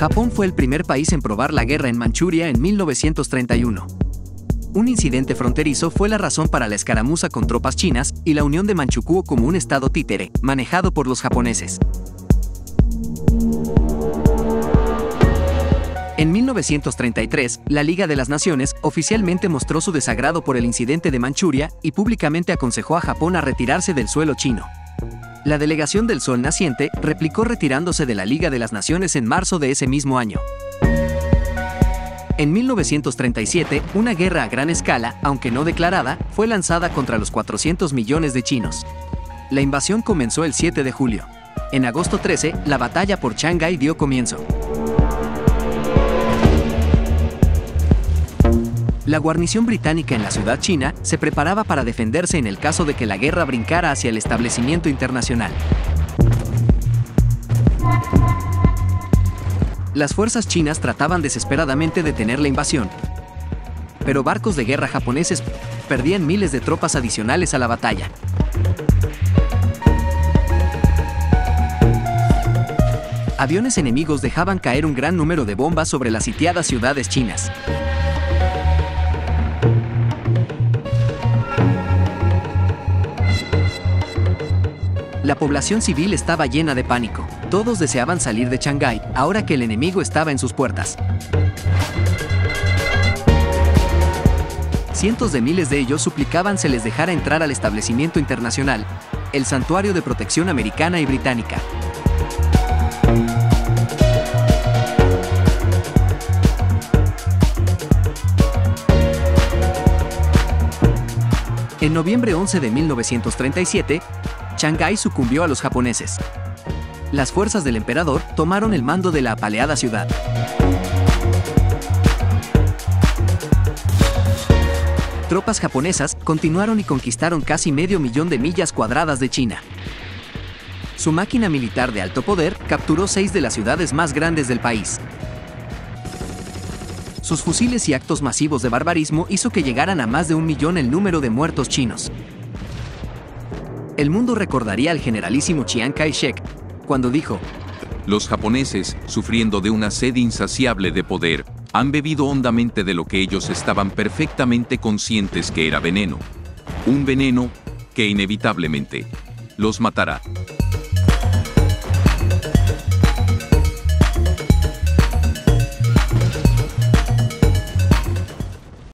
Japón fue el primer país en probar la guerra en Manchuria en 1931. Un incidente fronterizo fue la razón para la escaramuza con tropas chinas y la unión de Manchukuo como un estado títere, manejado por los japoneses. En 1933, la Liga de las Naciones oficialmente mostró su desagrado por el incidente de Manchuria y públicamente aconsejó a Japón a retirarse del suelo chino. La delegación del Sol Naciente replicó retirándose de la Liga de las Naciones en marzo de ese mismo año. En 1937, una guerra a gran escala, aunque no declarada, fue lanzada contra los 400 millones de chinos. La invasión comenzó el 7 de julio. En agosto 13, la batalla por Shanghái dio comienzo. La guarnición británica en la ciudad china se preparaba para defenderse en el caso de que la guerra brincara hacia el establecimiento internacional. Las fuerzas chinas trataban desesperadamente de detener la invasión, pero barcos de guerra japoneses perdían miles de tropas adicionales a la batalla. Aviones enemigos dejaban caer un gran número de bombas sobre las sitiadas ciudades chinas. La población civil estaba llena de pánico. Todos deseaban salir de Shanghái, ahora que el enemigo estaba en sus puertas. Cientos de miles de ellos suplicaban se les dejara entrar al establecimiento internacional, el Santuario de Protección Americana y Británica. En noviembre 11 de 1937, Shanghái sucumbió a los japoneses. Las fuerzas del emperador tomaron el mando de la apaleada ciudad. Tropas japonesas continuaron y conquistaron casi medio millón de millas cuadradas de China. Su máquina militar de alto poder capturó seis de las ciudades más grandes del país. Sus fusiles y actos masivos de barbarismo hizo que llegaran a más de un millón el número de muertos chinos el mundo recordaría al generalísimo Chiang Kai-shek cuando dijo, Los japoneses, sufriendo de una sed insaciable de poder, han bebido hondamente de lo que ellos estaban perfectamente conscientes que era veneno. Un veneno que inevitablemente los matará.